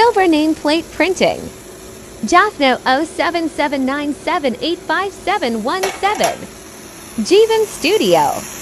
Silver nameplate printing. Jaffno 0779785717. Jeevan Studio.